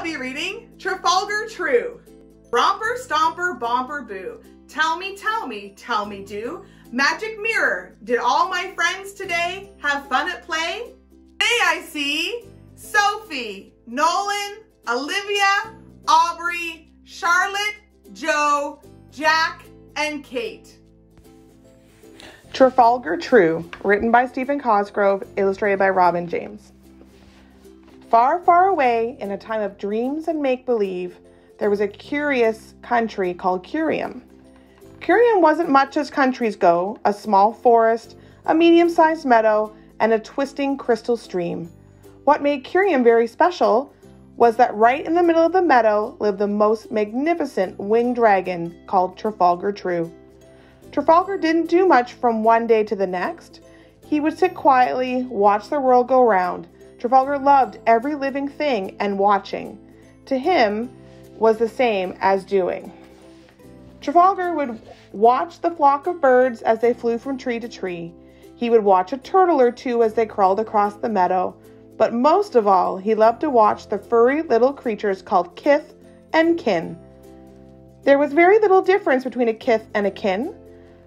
I'll be reading Trafalgar True. Romper, stomper, bomper, boo. Tell me, tell me, tell me do. Magic mirror, did all my friends today have fun at play? Today I see Sophie, Nolan, Olivia, Aubrey, Charlotte, Joe, Jack, and Kate. Trafalgar True, written by Stephen Cosgrove, illustrated by Robin James. Far, far away, in a time of dreams and make believe, there was a curious country called Curium. Curium wasn't much as countries go a small forest, a medium sized meadow, and a twisting crystal stream. What made Curium very special was that right in the middle of the meadow lived the most magnificent winged dragon called Trafalgar True. Trafalgar didn't do much from one day to the next. He would sit quietly, watch the world go round. Trafalgar loved every living thing and watching. To him was the same as doing. Trafalgar would watch the flock of birds as they flew from tree to tree. He would watch a turtle or two as they crawled across the meadow. But most of all, he loved to watch the furry little creatures called kith and kin. There was very little difference between a kith and a kin.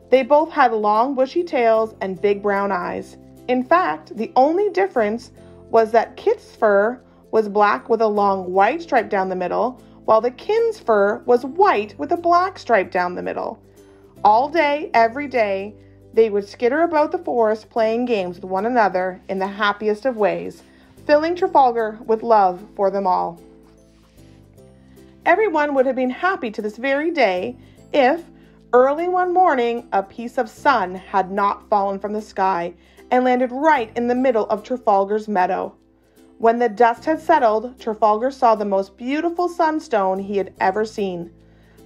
They both had long, bushy tails and big brown eyes. In fact, the only difference was that kith's fur was black with a long white stripe down the middle, while the kin's fur was white with a black stripe down the middle. All day, every day, they would skitter about the forest playing games with one another in the happiest of ways, filling Trafalgar with love for them all. Everyone would have been happy to this very day if, Early one morning, a piece of sun had not fallen from the sky and landed right in the middle of Trafalgar's meadow. When the dust had settled, Trafalgar saw the most beautiful sunstone he had ever seen.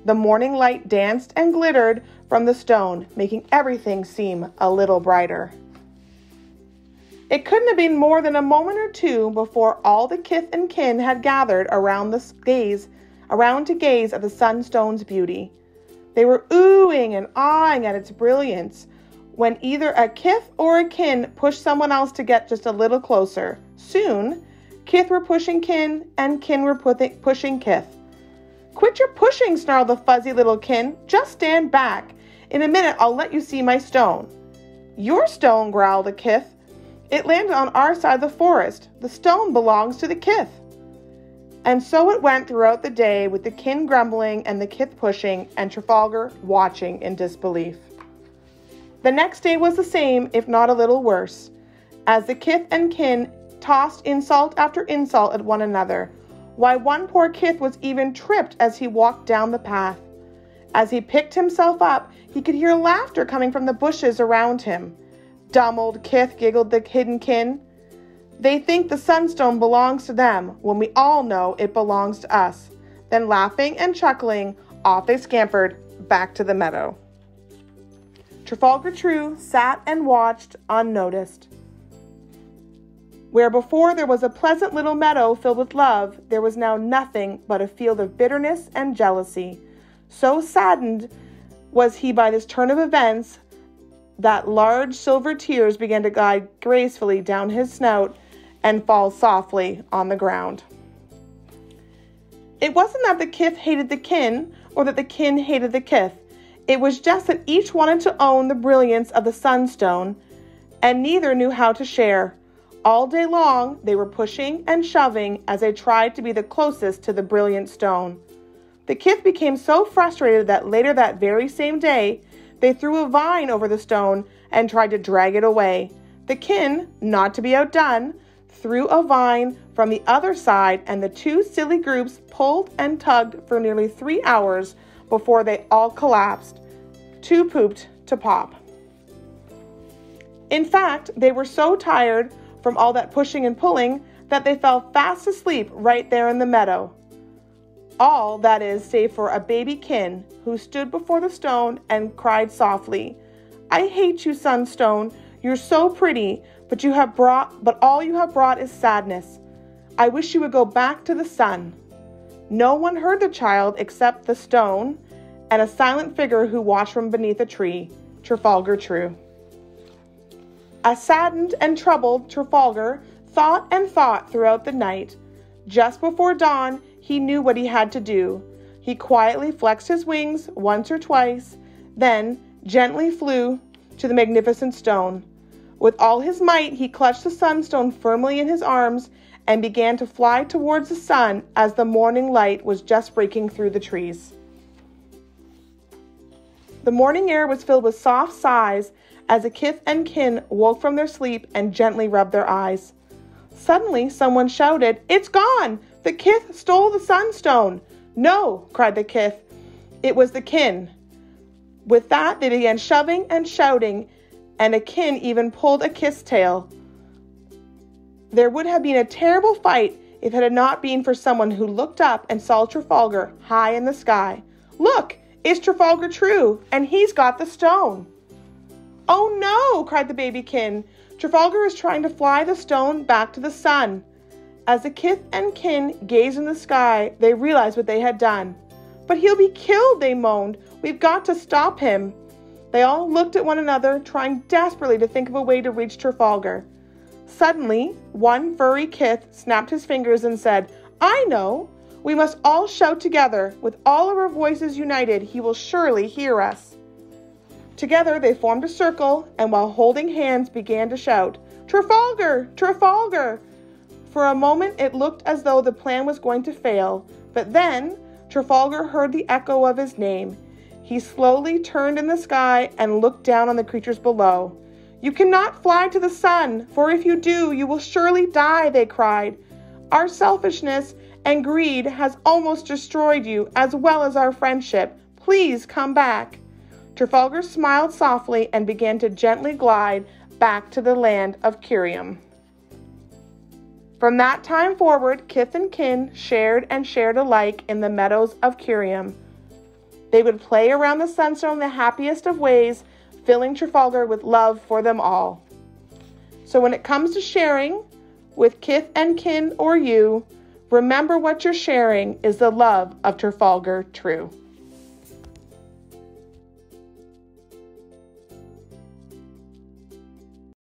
The morning light danced and glittered from the stone, making everything seem a little brighter. It couldn't have been more than a moment or two before all the kith and kin had gathered around the gaze, around to gaze at the sunstone's beauty. They were oohing and awing at its brilliance when either a kith or a kin pushed someone else to get just a little closer. Soon, kith were pushing kin and kin were pushing kith. Quit your pushing, snarled the fuzzy little kin. Just stand back. In a minute, I'll let you see my stone. Your stone, growled the kith. It landed on our side of the forest. The stone belongs to the kith. And so it went throughout the day with the kin grumbling and the kith pushing and Trafalgar watching in disbelief. The next day was the same, if not a little worse, as the kith and kin tossed insult after insult at one another. Why, one poor kith was even tripped as he walked down the path. As he picked himself up, he could hear laughter coming from the bushes around him. Dumb old kith, giggled the hidden kin. They think the sunstone belongs to them when we all know it belongs to us. Then, laughing and chuckling, off they scampered back to the meadow. Trafalgar True sat and watched unnoticed. Where before there was a pleasant little meadow filled with love, there was now nothing but a field of bitterness and jealousy. So saddened was he by this turn of events that large silver tears began to glide gracefully down his snout and fall softly on the ground. It wasn't that the kith hated the kin or that the kin hated the kith. It was just that each wanted to own the brilliance of the sunstone, and neither knew how to share. All day long, they were pushing and shoving as they tried to be the closest to the brilliant stone. The kith became so frustrated that later that very same day, they threw a vine over the stone and tried to drag it away. The kin, not to be outdone, threw a vine from the other side, and the two silly groups pulled and tugged for nearly three hours before they all collapsed, too pooped to pop. In fact, they were so tired from all that pushing and pulling that they fell fast asleep right there in the meadow. All, that is, save for a baby kin who stood before the stone and cried softly, I hate you, Sunstone. You're so pretty, but you have brought but all you have brought is sadness. I wish you would go back to the sun. No one heard the child except the stone and a silent figure who watched from beneath a tree, Trafalgar True. A saddened and troubled Trafalgar thought and thought throughout the night. Just before dawn, he knew what he had to do. He quietly flexed his wings once or twice, then gently flew to the magnificent stone. With all his might, he clutched the sunstone firmly in his arms and began to fly towards the sun as the morning light was just breaking through the trees. The morning air was filled with soft sighs as the kith and kin woke from their sleep and gently rubbed their eyes. Suddenly, someone shouted, It's gone! The kith stole the sunstone! No, cried the kith. It was the kin. With that, they began shoving and shouting, and a kin even pulled a kith's tail. There would have been a terrible fight if it had not been for someone who looked up and saw Trafalgar high in the sky. Look, it's Trafalgar True, and he's got the stone. Oh no, cried the baby kin. Trafalgar is trying to fly the stone back to the sun. As the kith and kin gazed in the sky, they realized what they had done. But he'll be killed, they moaned. We've got to stop him. They all looked at one another, trying desperately to think of a way to reach Trafalgar. Suddenly, one furry kith snapped his fingers and said, I know! We must all shout together. With all our voices united, he will surely hear us. Together they formed a circle, and while holding hands, began to shout, Trafalgar! Trafalgar! For a moment it looked as though the plan was going to fail, but then Trafalgar heard the echo of his name. He slowly turned in the sky and looked down on the creatures below. You cannot fly to the sun, for if you do, you will surely die, they cried. Our selfishness and greed has almost destroyed you, as well as our friendship. Please come back. Trafalgar smiled softly and began to gently glide back to the land of Curium. From that time forward, kith and kin shared and shared alike in the meadows of Curium. They would play around the sunstone the happiest of ways filling Trafalgar with love for them all. So when it comes to sharing with kith and kin or you, remember what you're sharing is the love of Trafalgar True.